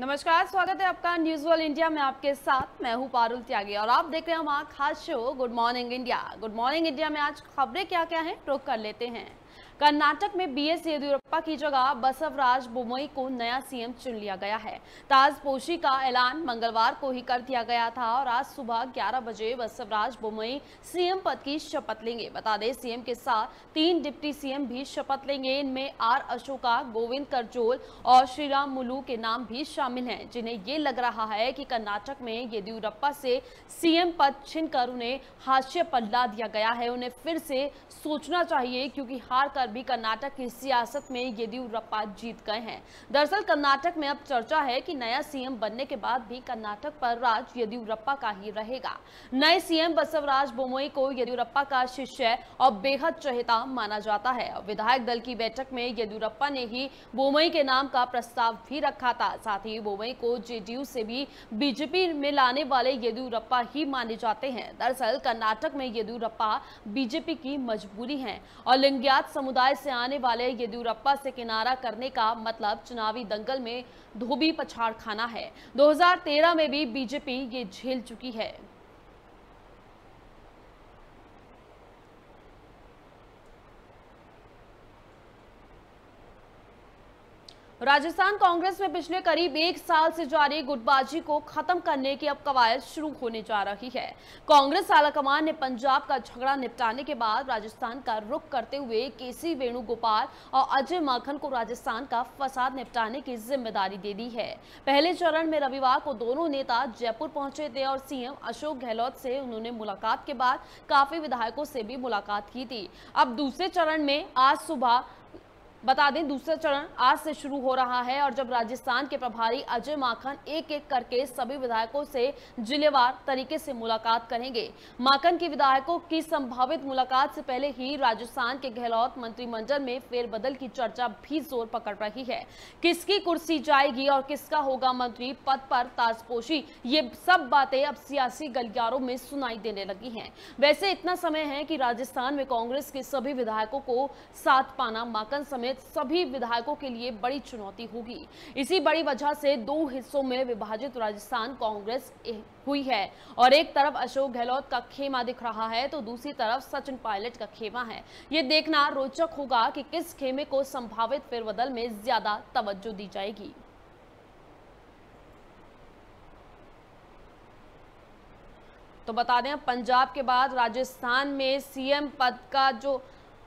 नमस्कार, स्वागत है आपका न्यूज़ वर्ल्ड इंडिया में आपके साथ। मैं हूँ पारुल त्यागी और आप देख रहे हैं हमारा खास show good morning India good morning India में आज खबरें क्या क्या हैं रोक कर लेते हैं। कर्नाटक में बी एस येदियुरप्पा की जगह बसवराज बोमई को नया सीएम चुन लिया गया है। ताजपोशी का ऐलान मंगलवार को ही कर दिया गया था और आज सुबह 11 बजे बसवराज बोमई सीएम पद की शपथ लेंगे। बता दें, सीएम के साथ तीन डिप्टी सीएम भी शपथ लेंगे। इनमें आर अशोका, गोविंद करजोल और श्रीराम मुलू के नाम भी शामिल हैं, जिन्हें ये लग रहा है कि कर्नाटक में येदियुरप्पा से सीएम पद छीनकर उन्हें हाशिए पर ला दिया गया है। उन्हें फिर से सोचना चाहिए, क्योंकि हार कर भी कर्नाटक की सियासत में येदियुरप्पा जीत गए हैं। दरअसल कर्नाटक में अब चर्चा है कि नया सीएम बनने के बाद भी कर्नाटक पर राज येदियुरप्पा का ही रहेगा। नए सीएम बसवराज बोमोई को येदियुरप्पा का शिष्य और बेहद चहेता माना जाता है। विधायक दल की बैठक में येदियुरप्पा ने ही बोमई के नाम का प्रस्ताव भी रखा था, साथ ही बोमई को जेडीयू से भी बीजेपी में लाने वाले येदियुरप्पा ही माने जाते हैं। दरअसल कर्नाटक में येदियुरप्पा बीजेपी की मजबूरी है और लिंगियात समुदाय से आने वाले येदियुरप्पा से किनारा करने का मतलब चुनावी दंगल में धोबी पछाड़ खाना है। 2013 में भी बीजेपी ये झेल चुकी है। राजस्थान कांग्रेस में पिछले करीब एक साल से जारी गुटबाजी को खत्म करने की अब कवायद शुरू होने जा रही है। कांग्रेस आलाकमान ने पंजाब का झगड़ा निपटाने के बाद राजस्थान का रुख करते हुए केसी वेणुगोपाल और अजय माखन को राजस्थान का फसाद निपटाने की ज़िम्मेदारी दे दी है। पहले चरण में रविवार को दोनों नेता जयपुर पहुँचे थे और सीएम अशोक गहलोत से उन्होंने मुलाकात के बाद काफ़ी विधायकों से भी मुलाकात की थी। अब दूसरे चरण में आज सुबह बता दें, दूसरा चरण आज से शुरू हो रहा है और जब राजस्थान के प्रभारी अजय माखन एक एक करके सभी विधायकों से जिलेवार तरीके से मुलाकात करेंगे। माखन की विधायकों की संभावित मुलाकात से पहले ही राजस्थान के गहलोत मंत्रिमंडल में फेरबदल की चर्चा भी ज़ोर पकड़ रही है। किसकी कुर्सी जाएगी और किसका होगा मंत्री पद पर ताजपोशी, ये सब बातें अब सियासी गलियारों में सुनाई देने लगी हैं। वैसे इतना समय है कि राजस्थान में कांग्रेस के सभी विधायकों को साथ पाना माकन समेत समेत सभी विधायकों के लिए बड़ी चुनौती होगी। इसी बड़ी वजह से दो हिस्सों में विभाजित राजस्थान कांग्रेस हुई है और एक तरफ़ अशोक गहलोत का खेमा दिख रहा है तो दूसरी तरफ़ सचिन पायलट का खेमा है। ये देखना रोचक होगा कि किस खेमे को संभावित फेरबदल में ज़्यादा तवज्जो दी जाएगी। तो बता दें पंजाब के बाद राजस्थान में सीएम पद का जो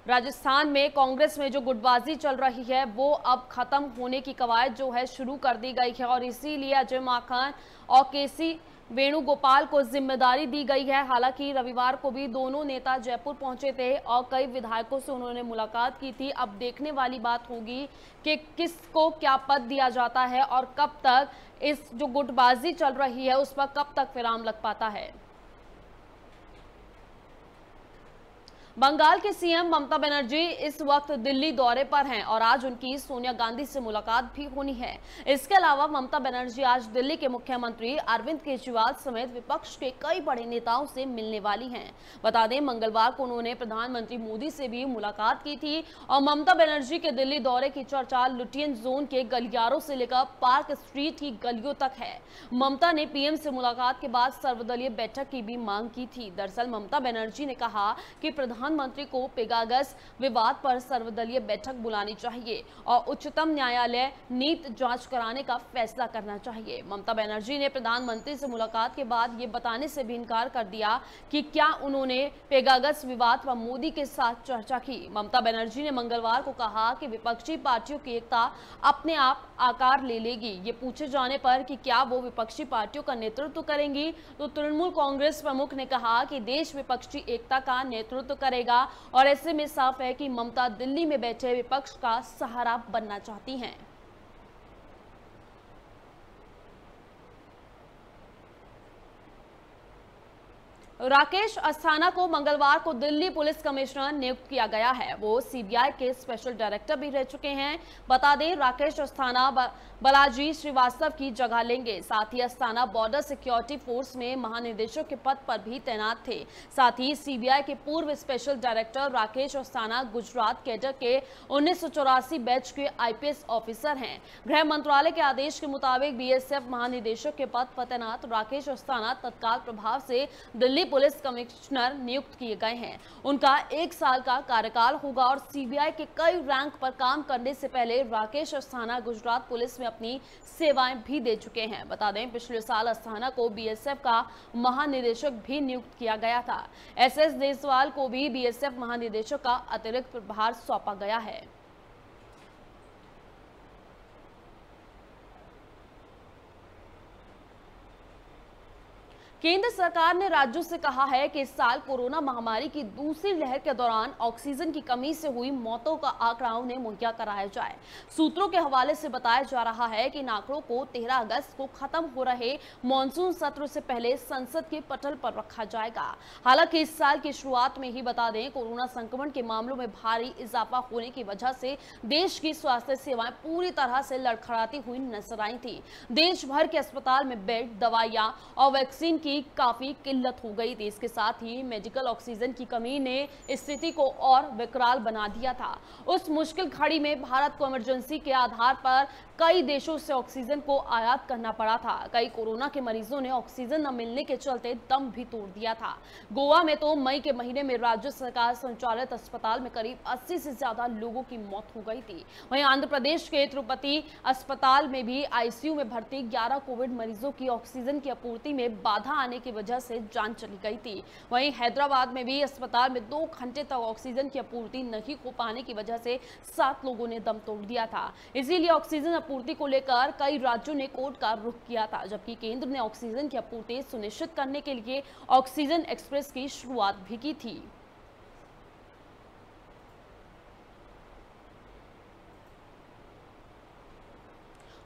राजस्थान में कांग्रेस में जो गुटबाजी चल रही है, वो अब खत्म होने की कवायद जो है शुरू कर दी गई है और इसीलिए अजय माखन और केसी वेणुगोपाल को ज़िम्मेदारी दी गई है। हालाँकि रविवार को भी दोनों नेता जयपुर पहुँचे थे और कई विधायकों से उन्होंने मुलाकात की थी। अब देखने वाली बात होगी कि किसको क्या पद दिया जाता है और कब तक इस जो गुटबाजी चल रही है, उस पर कब तक विराम लग पाता है। बंगाल के सीएम ममता बनर्जी इस वक्त दिल्ली दौरे पर हैं और आज उनकी सोनिया गांधी से मुलाकात भी होनी है। इसके अलावा ममता बनर्जी आज दिल्ली के मुख्यमंत्री अरविंद केजरीवाल समेत विपक्ष के कई बड़े नेताओं से मिलने वाली हैं। बता दें, मंगलवार को उन्होंने प्रधानमंत्री मोदी से भी मुलाकात की थी और ममता बनर्जी के दिल्ली दौरे की चर्चा लुटियन जोन के गलियारों से लेकर पार्क स्ट्रीट की गलियों तक है। ममता ने पीएम से मुलाकात के बाद सर्वदलीय बैठक की भी मांग की थी। दरअसल ममता बनर्जी ने कहा कि प्रधान प्रधानमंत्री को पेगागस विवाद पर सर्वदलीय बैठक बुलानी चाहिए और उच्चतम न्यायालय नीत जाँच कराने का फैसला करना चाहिए। ममता बनर्जी ने प्रधानमंत्री से मुलाकात के बाद ये बताने से भी इनकार कर दिया कि क्या उन्होंने पेगागस विवाद पर मोदी के साथ चर्चा की। ममता बनर्जी ने मंगलवार को कहा कि विपक्षी पार्टियों की एकता अपने आप आकार ले लेगी। ये पूछे जाने पर कि क्या वो विपक्षी पार्टियों का नेतृत्व करेंगी? तो तृणमूल कांग्रेस प्रमुख ने कहा कि देश विपक्षी एकता का नेतृत्व करेगा और ऐसे में साफ़ है कि ममता दिल्ली में बैठे विपक्ष का सहारा बनना चाहती हैं। राकेश अस्थाना को मंगलवार को दिल्ली पुलिस कमिश्नर नियुक्त किया गया है। वो सीबीआई के स्पेशल डायरेक्टर भी रह चुके हैं। बता दें, राकेश अस्थाना बलाजी श्रीवास्तव की जगह लेंगे। साथ ही अस्थाना बॉर्डर सिक्योरिटी फोर्स में महानिदेशक के पद पर भी तैनात थे। साथ ही सीबीआई के पूर्व special director Rakesh Asthana Gujarat cadre के उन्नीस सौ चौरासी बैच के आईपीएस ऑफिसर हैं। गृह मंत्रालय के आदेश के मुताबिक बीएसएफ महानिदेशक के पद पर तैनात राकेश अस्थाना तत्काल प्रभाव से दिल्ली पुलिस कमिश्नर नियुक्त किए गए हैं। उनका एक साल का कार्यकाल होगा और सीबीआई के कई रैंक पर काम करने से पहले राकेश अस्थाना गुजरात पुलिस में अपनी सेवाएँ भी दे चुके हैं। बता दें, पिछले साल अस्थाना को बीएसएफ का महानिदेशक भी नियुक्त किया गया था। एस एस को भी बीएसएफ महानिदेशक का अतिरिक्त प्रभार सौंपा गया है। केंद्र सरकार ने राज्यों से कहा है कि इस साल कोरोना महामारी की दूसरी लहर के दौरान ऑक्सीजन की कमी से हुई मौतों का आंकड़ा उन्हें मुहैया कराया जाए। सूत्रों के हवाले से बताया जा रहा है कि इन आंकड़ों को 13 अगस्त को खत्म हो रहे मानसून सत्र से पहले संसद के पटल पर रखा जाएगा। हालाँकि इस साल की शुरुआत में ही बता दें, कोरोना संक्रमण के मामलों में भारी इजाफा होने की वजह से देश की स्वास्थ्य सेवाएँ पूरी तरह से लड़खड़ाती हुई नज़र आई थी। देश भर के अस्पताल में बेड, दवाइयाँ और वैक्सीन की की काफ़ी किल्लत हो गई थी। इसके साथ ही मेडिकल ऑक्सीजन की कमी ने स्थिति को और विकराल बना दिया था। उस मुश्किल घड़ी में भारत को इमरजेंसी के आधार पर कई देशों से ऑक्सीजन को आयात करना पड़ा था। कई कोरोना के मरीजों ने ऑक्सीजन न मिलने के चलते दम भी तोड़ दिया था। गोवा में तो मई के महीने में राज्य सरकार संचालित अस्पताल में करीब 80 से ज़्यादा लोगों की मौत हो गई थी। वहीं आंध्र प्रदेश के तिरुपति अस्पताल में भी आईसीयू में भर्ती 11 कोविड मरीजों की ऑक्सीजन की आपूर्ति में बाधा आने की वजह से जान चली गई थी। वहीं हैदराबाद में भी अस्पताल में दो घंटे तक ऑक्सीजन की आपूर्ति नहीं हो पाने की वजह से सात लोगों ने दम तोड़ दिया था। इसीलिए ऑक्सीजन आपूर्ति को लेकर कई राज्यों ने कोर्ट का रुख किया था, जबकि केंद्र ने ऑक्सीजन की आपूर्ति सुनिश्चित करने के लिए ऑक्सीजन एक्सप्रेस की शुरुआत भी की थी।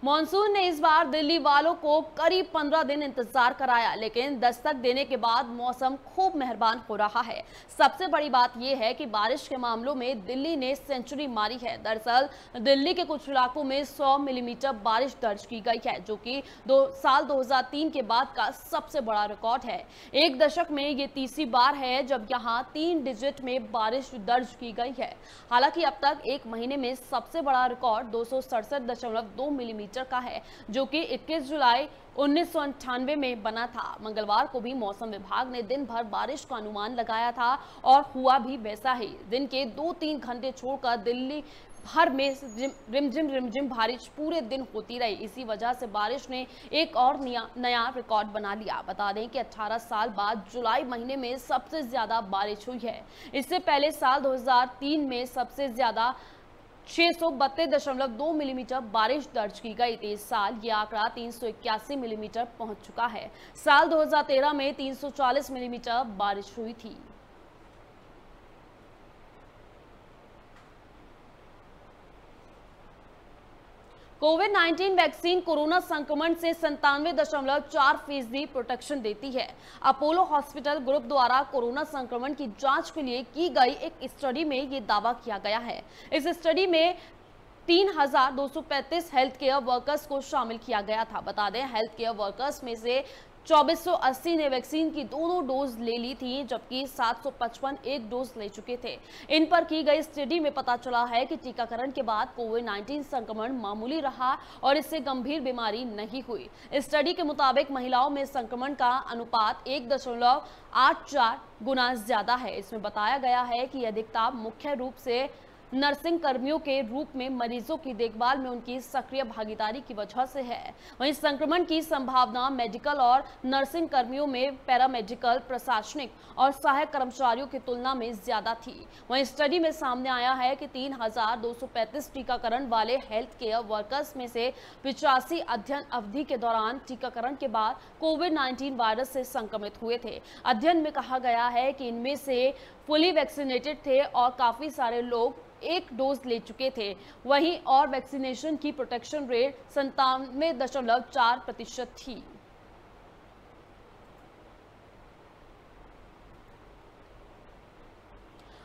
मानसून ने इस बार दिल्ली वालों को करीब 15 दिन इंतज़ार कराया, लेकिन दस्तक देने के बाद मौसम खूब मेहरबान हो रहा है। सबसे बड़ी बात यह है कि बारिश के मामलों में दिल्ली ने सेंचुरी मारी है। दरअसल, दिल्ली के कुछ इलाकों में 100 मिलीमीटर बारिश दर्ज की गई है, जो कि दो, साल 2003 के बाद का सबसे बड़ा रिकॉर्ड है। एक दशक में ये तीसरी बार है जब यहाँ तीन डिजिट में बारिश दर्ज की गई है। हालाँकि अब तक एक महीने में सबसे बड़ा रिकॉर्ड दो मिलीमीटर मिलीमीटर का है, जो कि 21 जुलाई उन्नीस में बना था। मंगलवार को भी मौसम विभाग ने दिन भर बारिश का अनुमान लगाया था और हुआ भी वैसा ही। दिन के दो तीन घंटे छोड़कर दिल्ली भर में रिमझिम रिमझिम बारिश पूरे दिन होती रही। इसी वजह से बारिश ने एक और नया रिकॉर्ड बना लिया। बता दें कि 18 साल बाद जुलाई महीने में सबसे ज़्यादा बारिश हुई है। इससे पहले साल 2003 में सबसे ज़्यादा छह मिलीमीटर बारिश दर्ज की गई। थी इस साल ये आंकड़ा तीन सौ इक्यासी मिलीमीटर पहुँच चुका है। साल 2013 में 340 मिलीमीटर बारिश हुई थी। कोविड 19 वैक्सीन कोरोना संक्रमण से संतानवे दशमलव चार फ़ीसदी प्रोटेक्शन देती है। अपोलो हॉस्पिटल ग्रुप द्वारा कोरोना संक्रमण की जाँच के लिए की गई एक स्टडी में ये दावा किया गया है। इस स्टडी में 3,235 हेल्थ केयर वर्कर्स को शामिल किया गया था। बता दें हेल्थ केयर वर्कर्स में से 2480 ने वैक्सीन की दो दो डोज ले ली थी, जबकि 755 एक डोज ले चुके थे। इन पर की गई स्टडी में पता चला है कि टीकाकरण के बाद कोविड 19 संक्रमण मामूली रहा और इससे गंभीर बीमारी नहीं हुई। स्टडी के मुताबिक महिलाओं में संक्रमण का अनुपात एक दशमलव आठ चार गुना ज़्यादा है। इसमें बताया गया है कि अधिकता मुख्य रूप से नर्सिंग कर्मियों के रूप में मरीजों की देखभाल में उनकी सक्रिय भागीदारी की वजह से है। वहीं संक्रमण की संभावना मेडिकल और नर्सिंग कर्मियों में पैरामेडिकल, प्रशासनिक और सहायक कर्मचारियों की तुलना में ज़्यादा थी। वहीं स्टडी में सामने आया है कि तीन टीकाकरण वाले हेल्थ केयर वर्कर्स में से पिचासी अध्ययन अवधि के दौरान टीकाकरण के बाद कोविड नाइन्टीन वायरस से संक्रमित हुए थे। अध्ययन में कहा गया है कि इनमें से फुली वैक्सीनेटेड थे और काफ़ी सारे लोग एक डोज ले चुके थे। वहीं और वैक्सीनेशन की प्रोटेक्शन रेट संतानवे दशमलव चार प्रतिशत थी।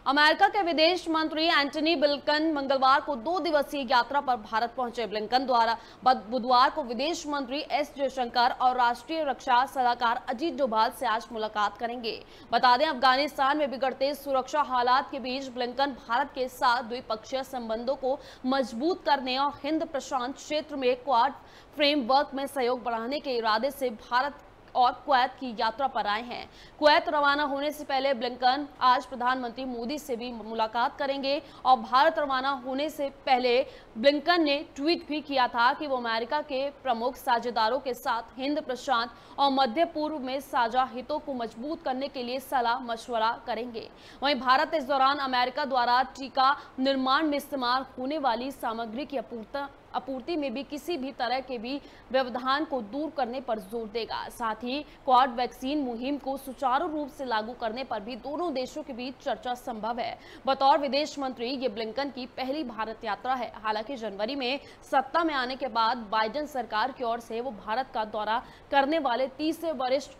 अमेरिका के विदेश मंत्री एंटनी बिल्कन मंगलवार को दो दिवसीय यात्रा पर भारत पहुँचे। ब्लिंकन द्वारा बुधवार को विदेश मंत्री एस जयशंकर और राष्ट्रीय रक्षा सलाहकार अजीत डोभाल से आज मुलाकात करेंगे। बता दें, अफ़गानिस्तान में बिगड़ते सुरक्षा हालात के बीच ब्लिंकन भारत के साथ द्विपक्षीय संबंधों को मज़बूत करने और हिंद प्रशांत क्षेत्र में क्वाड फ्रेमवर्क में सहयोग बढ़ाने के इरादे से भारत और कुवैत की यात्रा पर आए हैं। कुवैत रवाना होने से पहले ब्लिंकन, आज प्रधानमंत्री मोदी से भी मुलाकात करेंगे और भारत रवाना होने से पहले ब्लिंकन ने ट्वीट भी किया था कि वो अमेरिका के प्रमुख साझेदारों के साथ हिंद प्रशांत और मध्य पूर्व में साझा हितों को मज़बूत करने के लिए सलाह मशवरा करेंगे। वहीं भारत इस दौरान अमेरिका द्वारा टीका निर्माण में इस्तेमाल होने वाली सामग्री की अपूर्ता आपूर्ति में भी किसी भी तरह के भी व्यवधान को दूर करने पर ज़ोर देगा। साथ ही क्वाड वैक्सीन मुहिम को सुचारू रूप से लागू करने पर भी दोनों देशों के बीच चर्चा संभव है। बतौर विदेश मंत्री ये ब्लिंकन की पहली भारत यात्रा है। हालाँकि जनवरी में सत्ता में आने के बाद बाइडन सरकार की ओर से वो भारत का दौरा करने वाले तीसरे वरिष्ठ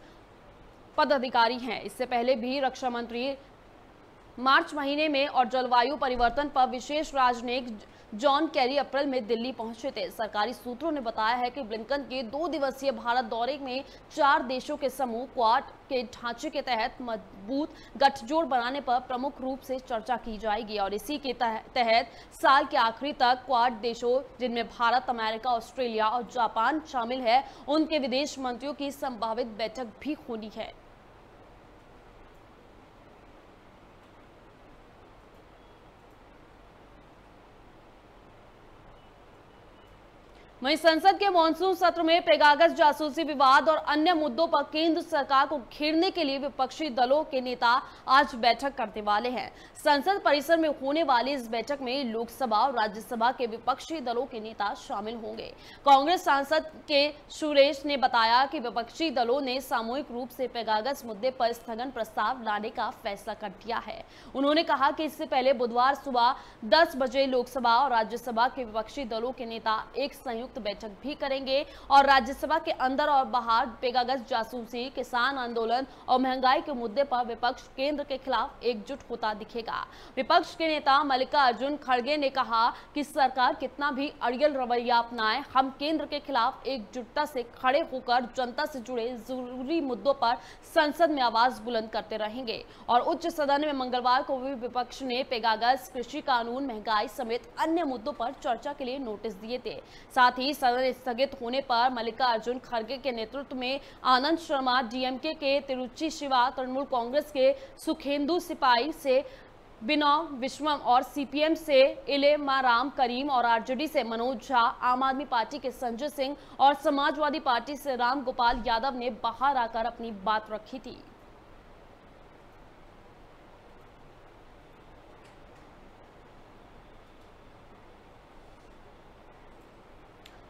पदाधिकारी हैं। इससे पहले भी रक्षा मंत्री मार्च महीने में और जलवायु परिवर्तन पर विशेष राजनयिक जॉन कैरी अप्रैल में दिल्ली पहुँचे थे। सरकारी सूत्रों ने बताया है कि ब्लिंकन के दो दिवसीय भारत दौरे में चार देशों के समूह, क्वाड के ढांचे के तहत मज़बूत गठजोड़ बनाने पर प्रमुख रूप से चर्चा की जाएगी और इसी के तहत साल के आखिरी तक क्वाड देशों, जिनमें भारत, अमेरिका, ऑस्ट्रेलिया और जापान शामिल है, उनके विदेश मंत्रियों की संभावित बैठक भी होनी है। वहीं संसद के मानसून सत्र में पेगागस जासूसी विवाद और अन्य मुद्दों पर केंद्र सरकार को घेरने के लिए विपक्षी दलों के नेता आज बैठक करने वाले हैं। संसद परिसर में होने वाली इस बैठक में लोकसभा और राज्यसभा के विपक्षी दलों के नेता शामिल होंगे। कांग्रेस सांसद के सुरेश ने बताया कि विपक्षी दलों ने सामूहिक रूप से पेगागस मुद्दे पर स्थगन प्रस्ताव लाने का फैसला कर दिया है। उन्होंने कहा कि इससे पहले बुधवार सुबह दस बजे लोकसभा और राज्यसभा के विपक्षी दलों के नेता एक संयुक्त संयुक्त बैठक भी करेंगे और राज्यसभा के अंदर और बाहर पेगागस जासूसी, किसान आंदोलन और महँगाई के मुद्दे पर विपक्ष केंद्र के खिलाफ एकजुट होता दिखेगा। विपक्ष के नेता मल्लिका अर्जुन खड़गे ने कहा कि सरकार कितना भी अड़ियल रवैया अपनाए, हम केंद्र के खिलाफ एकजुटता से खड़े होकर जनता से जुड़े ज़रूरी मुद्दों पर संसद में आवाज़ बुलंद करते रहेंगे। और उच्च सदन में मंगलवार को भी विपक्ष ने पेगागस कृषि कानून, महँगाई समेत अन्य मुद्दों पर चर्चा के लिए नोटिस दिए थे। साथ साथ ही सदन स्थगित होने पर मल्लिकार्जुन खड़गे के नेतृत्व में आनंद शर्मा, डीएमके के तिरुचि शिवा, तृणमूल कांग्रेस के सुखेंदु सिपाही से बिनोव विश्वम और सीपीएम से इले माराम करीम और आरजेडी से मनोज झा, आम आदमी पार्टी के संजय सिंह और समाजवादी पार्टी से राम गोपाल यादव ने बाहर आकर अपनी बात रखी थी।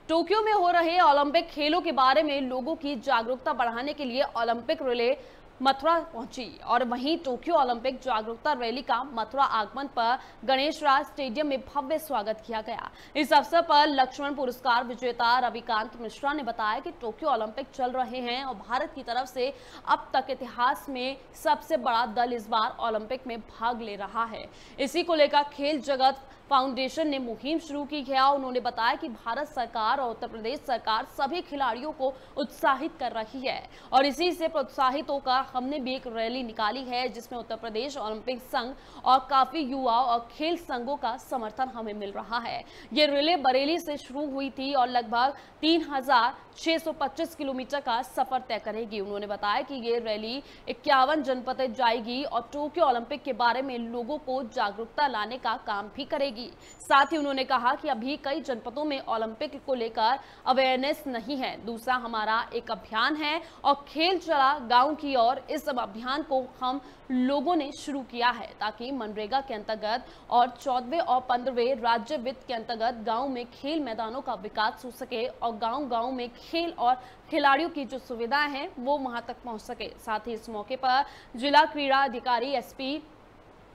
टोक्यो में हो रहे ओलंपिक खेलों के बारे में लोगों की जागरूकता बढ़ाने के लिए ओलंपिक रिले मथुरा पहुँची और वहीं टोक्यो ओलंपिक जागरूकता रैली का मथुरा आगमन पर गणेश राज स्टेडियम में भव्य स्वागत किया गया। इस अवसर पर लक्ष्मण पुरस्कार विजेता रविकांत मिश्रा ने बताया कि टोक्यो ओलंपिक चल रहे हैं और भारत की तरफ़ से अब तक इतिहास में सबसे बड़ा दल इस बार ओलंपिक में भाग ले रहा है। इसी को लेकर खेल जगत फाउंडेशन ने मुहिम शुरू की है उन्होंने बताया कि भारत सरकार और उत्तर प्रदेश सरकार सभी खिलाड़ियों को उत्साहित कर रही है। और इसी से प्रोत्साहित होकर हमने भी एक रैली निकाली है, जिसमें उत्तर प्रदेश ओलंपिक संघ और काफ़ी युवा और खेल संघों का समर्थन हमें मिल रहा है। ये रिले बरेली से शुरू हुई थी और लगभग तीन हज़ार 625 किलोमीटर का सफ़र तय करेगी। उन्होंने बताया कि ये रैली इक्यावन जनपद जाएगी और टोक्यो ओलंपिक के बारे में लोगों को जागरूकता लाने का काम भी करेगी। साथ ही उन्होंने कहा कि अभी कई जनपदों में ओलंपिक को लेकर अवेयरनेस नहीं है। दूसरा, हमारा एक अभियान है और खेल चला गाँव की ओर। इस अभियान को हम लोगों ने शुरू किया है ताकि मनरेगा के अंतर्गत और चौदहवें और पंद्रहवें राज्य वित्त के अंतर्गत गाँव में खेल मैदानों का विकास हो सके और गाँव गाँव में खेल और खिलाड़ियों की जो सुविधाएँ हैं, वो वहाँ तक पहुँच सके। साथ ही इस मौके पर जिला क्रीड़ा अधिकारी एसपी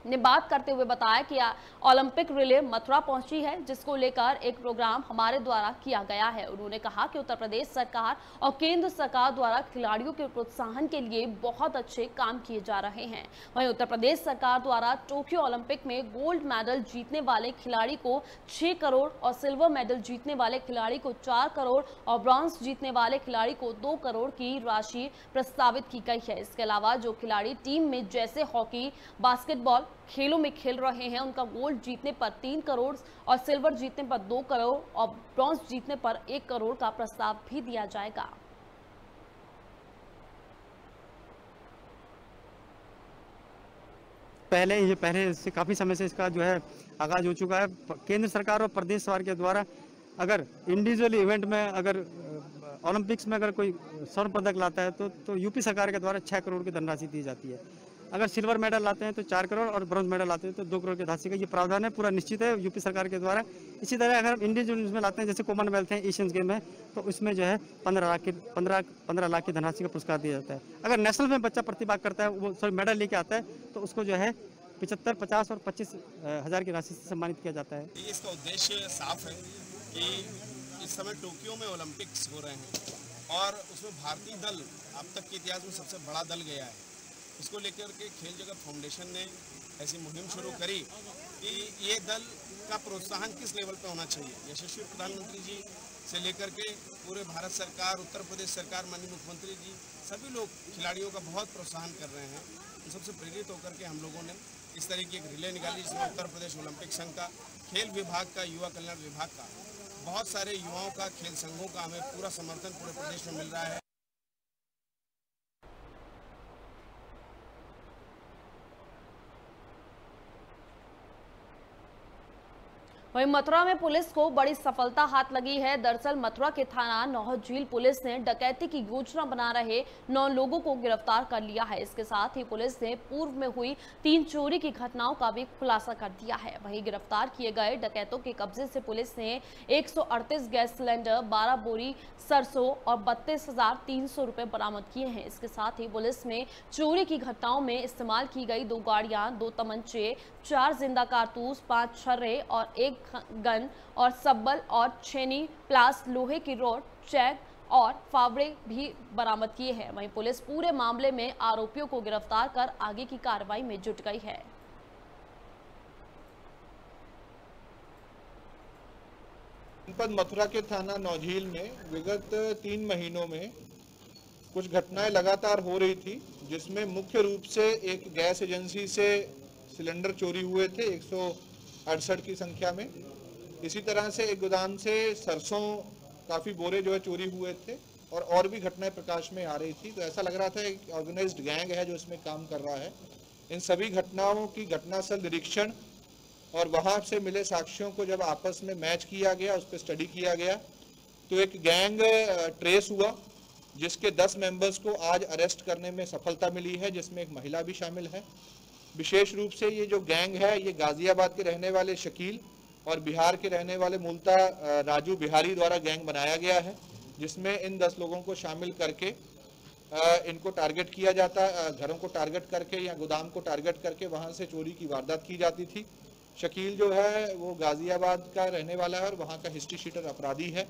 ने बात करते हुए बताया कि ओलंपिक रिले मथुरा पहुँची है, जिसको लेकर एक प्रोग्राम हमारे द्वारा किया गया है। उन्होंने कहा कि उत्तर प्रदेश सरकार और केंद्र सरकार द्वारा खिलाड़ियों के प्रोत्साहन के लिए बहुत अच्छे काम किए जा रहे हैं। वहीं उत्तर प्रदेश सरकार द्वारा टोक्यो ओलंपिक में गोल्ड मेडल जीतने वाले खिलाड़ी को छह करोड़ और सिल्वर मेडल जीतने वाले खिलाड़ी को चार करोड़ और ब्रॉन्ज जीतने वाले खिलाड़ी को दो करोड़ की राशि प्रस्तावित की गई है। इसके अलावा जो खिलाड़ी टीम में जैसे हॉकी, बास्केटबॉल खेलों में खेल रहे हैं। उनका गोल्ड जीतने पर तीन करोड़ और सिल्वर जीतने पर दो करोड़ और ब्रॉन्ज जीतने पर एक करोड़ का प्रस्ताव भी दिया जाएगा। पहले ये पहले से काफ़ी समय से इसका जो है आगाज़ हो चुका है। केंद्र सरकार और प्रदेश सरकार के द्वारा अगर इंडिविजुअल इवेंट में अगर ओलंपिक्स में अगर कोई स्वर्ण पदक लाता है तो तो यूपी सरकार के द्वारा छः करोड़ की धनराशि दी जाती है। अगर सिल्वर मेडल लाते हैं तो चार करोड़ और ब्रॉन्ज मेडल लाते हैं तो दो करोड़ की राशि का ये प्रावधान है, पूरा निश्चित है, यूपी सरकार के द्वारा। इसी तरह अगर हम इंडिविजुअल में लाते हैं, जैसे कॉमनवेल्थ है एशियंस गेम है तो उसमें जो है पंद्रह लाख की, पंद्रह पंद्रह लाख की धनराशि का पुरस्कार दिया जाता है। अगर नेशनल में बच्चा प्रतिभाग करता है, वो सॉरी मेडल लेके आता है तो उसको जो है पिछहत्तर पचास और पच्चीस हज़ार की राशि से सम्मानित किया जाता है। इसका उद्देश्य साफ़ है कि इस समय टोक्यो में ओलंपिक्स हो रहे हैं और उसमें भारतीय दल अब तक के इतिहास में सबसे बड़ा दल गया है। इसको लेकर के खेल जगत फाउंडेशन ने ऐसी मुहिम शुरू करी कि ये दल का प्रोत्साहन किस लेवल पर होना चाहिए? यशस्वी प्रधानमंत्री जी से लेकर के पूरे भारत सरकार, उत्तर प्रदेश सरकार, माननीय मुख्यमंत्री जी, सभी लोग खिलाड़ियों का बहुत प्रोत्साहन कर रहे हैं। उन सबसे प्रेरित होकर के हम लोगों ने इस तरह की एक रिले निकाली, जिसमें उत्तर प्रदेश ओलंपिक संघ का, खेल विभाग का, युवा कल्याण विभाग का, बहुत सारे युवाओं का, खेल संघों का हमें पूरा समर्थन पूरे प्रदेश में मिल रहा है। वहीं मथुरा में पुलिस को बड़ी सफलता हाथ लगी है। दरअसल मथुरा के थाना नौह झील पुलिस ने डकैती की योजना बना रहे नौ लोगों को गिरफ़्तार कर लिया है। इसके साथ ही पुलिस ने पूर्व में हुई तीन चोरी की घटनाओं का भी खुलासा कर दिया है। वहीं गिरफ़्तार किए गए डकैतों के कब्जे से पुलिस ने एक सौ अड़तीस गैस सिलेंडर, बारह बोरी सरसों और बत्तीस हज़ार तीन सौ बरामद किए हैं। इसके साथ ही पुलिस ने चोरी की घटनाओं में इस्तेमाल की गई दो गाड़ियाँ, दो तमंचे, चार ज़िंदा कारतूस, पाँच छर्रे और एक गन और सब्बल और छेनी प्लास लोहे की रोड, चैक और फावड़े भी बरामद किए हैं। वहीं पुलिस पूरे मामले में आरोपियों को गिरफ़्तार कर आगे की कार्रवाई में जुट गई है। जनपद मथुरा के थाना नौझील में विगत तीन महीनों में कुछ घटनाएँ लगातार हो रही थी, जिसमें मुख्य रूप से एक गैस एजेंसी से सिलेंडर चोरी हुए थे। की संख्या में। इसी तरह से एक गोदाम से सरसों काफ़ी बोरे जो है चोरी हुए थे और और भी घटनाएँ प्रकाश में आ रही थी। तो ऐसा लग रहा था एक ऑर्गेनाइज्ड गैंग है जो इसमें काम कर रहा है। इन सभी घटनाओं की घटनास्थल निरीक्षण और वहाँ से मिले साक्ष्यों को जब आपस में मैच किया गया, उस पर स्टडी किया गया तो एक गैंग ट्रेस हुआ, जिसके 10 मेंबर्स को आज अरेस्ट करने में सफलता मिली है, जिसमें एक महिला भी शामिल है। विशेष रूप से ये जो गैंग है, ये गाजियाबाद के रहने वाले शकील और बिहार के रहने वाले मूलतः राजू बिहारी द्वारा गैंग बनाया गया है, जिसमें इन दस लोगों को शामिल करके इनको टारगेट किया जाता घरों को टारगेट करके या गोदाम को टारगेट करके वहाँ से चोरी की वारदात की जाती थी। शकील जो है, वो गाजियाबाद का रहने वाला है और वहाँ का हिस्ट्री शीटर अपराधी है।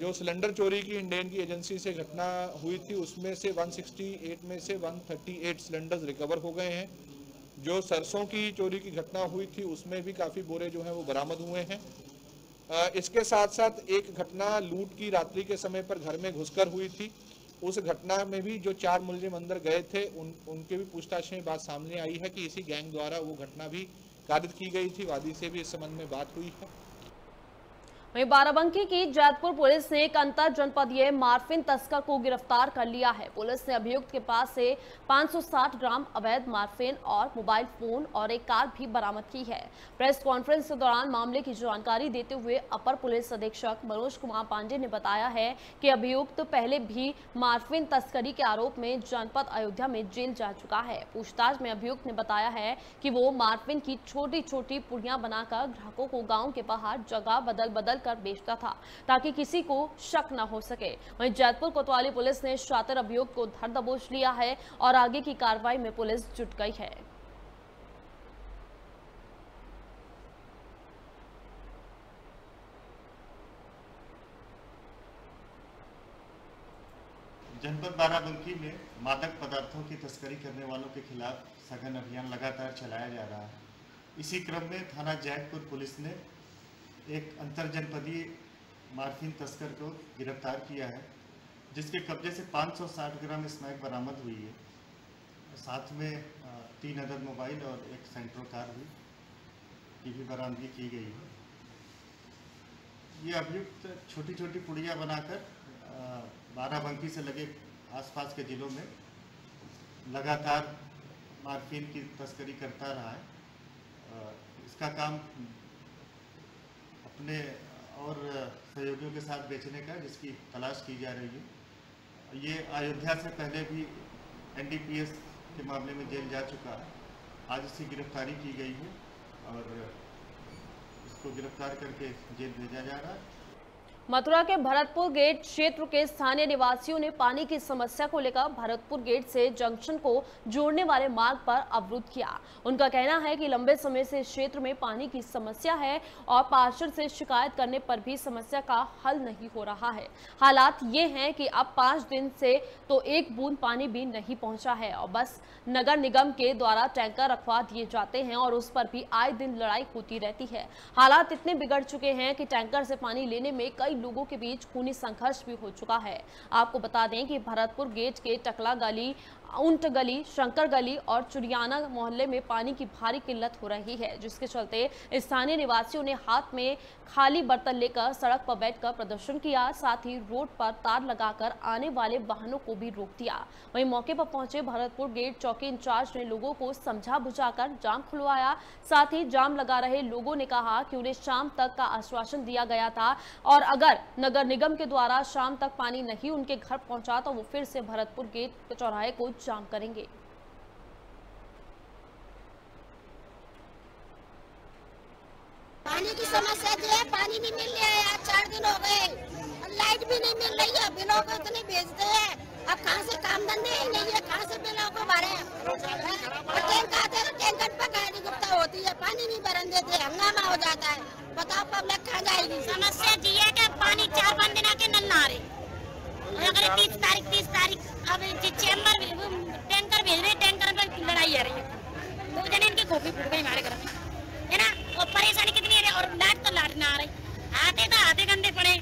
जो सिलेंडर चोरी की इंडियन की एजेंसी से घटना हुई थी, उसमें से 168 में से 138 सिलेंडर्स रिकवर हो गए हैं। जो सरसों की चोरी की घटना हुई थी, उसमें भी काफ़ी बोरे जो हैं वो बरामद हुए हैं। इसके साथ साथ एक घटना लूट की रात्रि के समय पर घर में घुसकर हुई थी। उस घटना में भी जो चार मुलजिम अंदर गए थे, उन, उनके भी पूछताछ में बात सामने आई है कि इसी गैंग द्वारा वो घटना भी कारित की गई थी। वादी से भी इस संबंध में बात हुई है। वहीं बाराबंकी की जैतपुर पुलिस ने एक अंतर जनपदीय मार्फिन तस्कर को गिरफ़्तार कर लिया है। पुलिस ने अभियुक्त के पास से 560 ग्राम अवैध मार्फिन और मोबाइल फ़ोन और एक कार भी बरामद की है। प्रेस कॉन्फ्रेंस के दौरान मामले की जानकारी देते हुए अपर पुलिस अधीक्षक मनोज कुमार पांडे ने बताया है कि अभियुक्त पहले भी मार्फिन तस्करी के आरोप में जनपद अयोध्या में जेल जा चुका है। पूछताछ में अभियुक्त ने बताया है कि वो मार्फिन की छोटी छोटी पुड़िया बनाकर ग्राहकों को गाँव के बाहर जगह बदल बदल कर बेचता था ताकि किसी को शक न हो सके। वहीं जैतपुर कोतवाली पुलिस ने शातर अभियोग को धर दबोच लिया है और आगे की कार्रवाई में पुलिस जुट गई है। जनपद बाराबंकी में मादक पदार्थों की तस्करी करने वालों के खिलाफ सघन अभियान लगातार चलाया जा रहा है। इसी क्रम में थाना जैतपुर पुलिस ने एक अंतर जनपदीय मार्फिन तस्कर को गिरफ़्तार किया है, जिसके कब्जे से 560 ग्राम स्मैक बरामद हुई है। साथ में तीन अदद मोबाइल और एक सेंट्रो कार भी, की भी बरामदगी की गई है। ये अभियुक्त छोटी छोटी पुड़िया बनाकर बाराबंकी से लगे आसपास के जिलों में लगातार मार्फिन की तस्करी करता रहा है। इसका काम अपने और सहयोगियों के साथ बेचने का जिसकी तलाश की जा रही है। ये अयोध्या से पहले भी एनडीपीएस के मामले में जेल जा चुका है। आज इसकी गिरफ्तारी की गई है और इसको गिरफ़्तार करके जेल भेजा जा रहा है। मथुरा के भरतपुर गेट क्षेत्र के स्थानीय निवासियों ने पानी की समस्या को लेकर भरतपुर गेट से जंक्शन को जोड़ने वाले मार्ग पर अवरुद्ध किया। उनका कहना है कि लंबे समय से क्षेत्र में पानी की समस्या है और पार्षद से शिकायत करने पर भी समस्या का हल नहीं हो रहा है। हालात ये हैं कि अब पाँच दिन से तो एक बूंद पानी भी नहीं पहुँचा है और बस नगर निगम के द्वारा टैंकर रखवा दिए जाते हैं और उस पर भी आए दिन लड़ाई होती रहती है। हालात इतने बिगड़ चुके हैं कि टैंकर से पानी लेने में कई लोगों के बीच खूनी संघर्ष भी हो चुका है। आपको बता दें कि भरतपुर गेट के टकला गली ऊँट गली, शंकर गली और चुरियाना मोहल्ले में पानी की भारी किल्लत हो रही है, जिसके चलते स्थानीय निवासियों ने हाथ में खाली बर्तन लेकर सड़क पर बैठकर प्रदर्शन किया, साथ ही रोड पर तार लगाकर आने वाले वाहनों को भी रोक दिया। वहीं मौके पर पहुँचे भरतपुर गेट चौकी इंचार्ज ने लोगों को समझा बुझाकर जाम खुलवाया, साथ ही जाम लगा रहे लोगों ने कहा कि उन्हें शाम तक का आश्वासन दिया गया था और अगर नगर निगम के द्वारा शाम तक पानी नहीं उनके घर पहुँचा तो वो फिर से भरतपुर गेट चौराहे को जाम करेंगे। पानी की समस्या जो है पानी नहीं मिल रहा है। आज चार दिन हो गए लाइट भी नहीं मिल रही है। बिलों को इतने भेजते हैं। अब कहाँ से काम धंधे ही नहीं है कहाँ से बिलों को भरे और टैंक आते तो टैंकर पर गाड़ी गुप्ता होती है? पानी नहीं भरन देते हंगामा हो जाता है। बताओ पब्लिक कहाँ जाएगी? समस्या जी है कि पानी चार पाँच दिन आके नल ना आ रहे। अगर तीस तारीख तीस तारीख। अब चैम्बर टैंकर भेज रहे टैंकर पे लड़ाई आ रही है। दो जने इनकी खोपड़ी फूट गई हमारे घर में है ना? और परेशानी कितनी है और लाइट तो लाइट ना आ रही। आते तो आधे घंटे पड़े।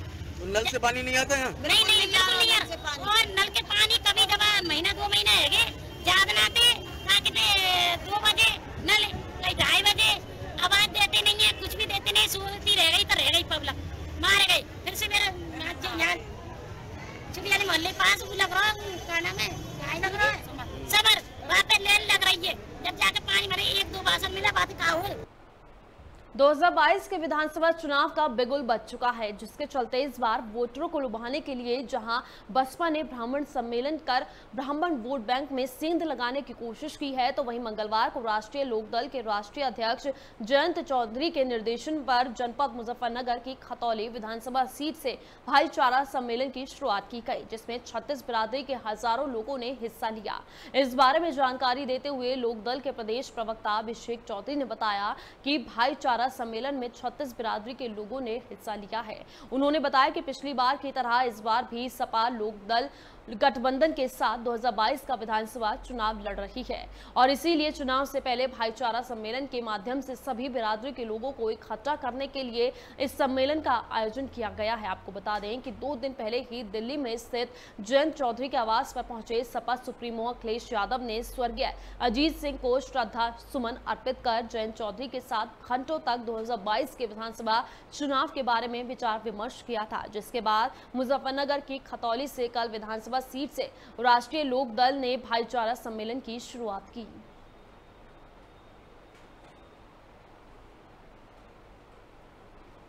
नल से पानी नहीं आता यहाँ? नहीं नहीं बिल्कुल नहीं यार और नल के पानी कभी जब महीना दो महीना है गे। ज़्यादा ना आते ते दो बजे नल ढाई बजे आवाज़ देते नहीं है कुछ भी देते नहीं सोती रह गई तो रह गई पब्लिक। मार गई फिर से मेरा यहाँ चुकी वाले मोहल्ले पास लग रहा है है? लग रहा है। सबर वहाँ पे लेन लग रही है। जब जाके पानी भरे एक दो बासन मिला बात का हुए 2022 के विधानसभा चुनाव का बिगुल बच चुका है, जिसके चलते इस बार वोटरों को लुभाने के लिए जहाँ बसपा ने ब्राह्मण सम्मेलन कर ब्राह्मण वोट बैंक में सेंध लगाने की कोशिश की है तो वहीं मंगलवार को राष्ट्रीय लोकदल के राष्ट्रीय अध्यक्ष जयंत चौधरी के निर्देशन पर जनपद मुजफ्फरनगर की खतौली विधानसभा सीट से भाईचारा सम्मेलन की शुरुआत की गई, जिसमें छत्तीस बिरादरी के हज़ारों लोगों ने हिस्सा लिया। इस बारे में जानकारी देते हुए लोकदल के प्रदेश प्रवक्ता अभिषेक चौधरी ने बताया कि भाईचारा सम्मेलन में छत्तीस बिरादरी के लोगों ने हिस्सा लिया है। उन्होंने बताया कि पिछली बार की तरह इस बार भी सपा लोकदल गठबंधन के साथ 2022 का विधानसभा चुनाव लड़ रही है। और इसीलिए चुनाव से पहले भाईचारा सम्मेलन के माध्यम से सभी बिरादरी के लोगों को इकट्ठा करने के लिए इस सम्मेलन का आयोजन किया गया है। आपको बता दें कि दो दिन पहले ही दिल्ली में स्थित जयंत चौधरी के आवास पर पहुँचे सपा सुप्रीमो अखिलेश यादव ने स्वर्गीय अजीत सिंह को श्रद्धा सुमन अर्पित कर जयंत चौधरी के साथ घंटों तक 2022 के विधानसभा चुनाव के बारे में विचार विमर्श किया था, जिसके बाद मुजफ्फरनगर की खतौली से कल विधानसभा सीट से राष्ट्रीय लोक दल ने भाईचारा सम्मेलन की शुरुआत की।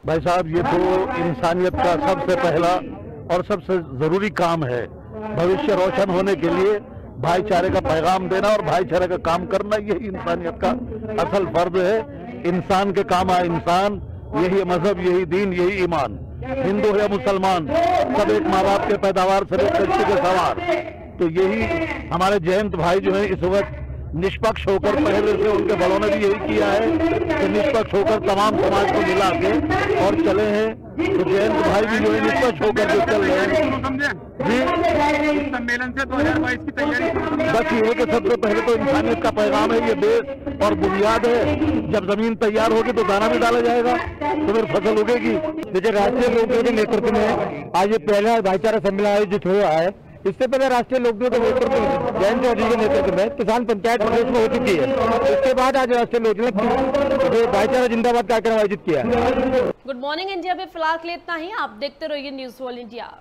भाई साहब, ये तो इंसानियत का सबसे पहला और सबसे ज़रूरी काम है। भविष्य रोशन होने के लिए भाईचारे का पैगाम देना और भाईचारे का काम करना, यही इंसानियत का असल फ़र्ज़ है। इंसान के काम आ इंसान, यही मज़हब, यही दीन, यही ईमान। हिंदू है या मुसलमान, सब एक माँ बाप के पैदावार सब एक कच्चे के सवार। तो यही हमारे जयंत भाई जो है, इस वक्त निष्पक्ष होकर पहले से उनके बड़ों ने भी यही किया है कि निष्पक्ष होकर तमाम समाज को मिला के और चले हैं। तो जयंत भाई भी जो है निष्पक्ष होकर के चल रहे हैं। जी सम्मेलन से 2022 की तैयारी बस ये के सबसे पहले तो इंसानियत का पैगाम है ये बेस और बुनियाद है। जब ज़मीन तैयार होगी तो दाना भी डाला जाएगा तो फिर फ़सल उगेगी। देखिए राष्ट्रीय लोगों के नेतृत्व में आज ये पहला भाईचारा सम्मेलन आयोजित हुआ है। इससे पहले राष्ट्रीय लोकदल के नेतृत्व जयंत चौधरी के नेतृत्व में किसान पंचायत प्रदेश में हो चुकी है। इसके बाद आज राष्ट्रीय लोकदल ने भाईचारा जिंदाबाद कार्यक्रम आयोजित किया। गुड मॉर्निंग इंडिया में फ़िलहाल के लिए इतना ही। आप देखते रहिए न्यूज़ वॉल इंडिया